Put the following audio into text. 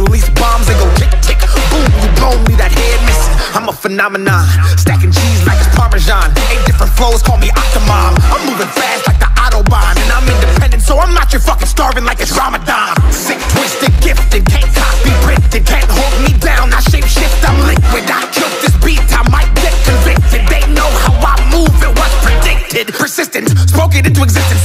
Release bombs and go tick tick. Boom, you blown me that head missing. I'm a phenomenon. Stacking cheese like it's Parmesan. Eight different flows, call me Octomom. I'm moving fast like the Autobahn. And I'm independent, so I'm not your fucking starving like it's Ramadan. Sick, twisted, gifted. Can't copy, printed. Can't hold me down. I shape shift, I'm liquid. I killed this beat. I might get convicted. They know how I move. It was predicted. Persistent, spoke it into existence.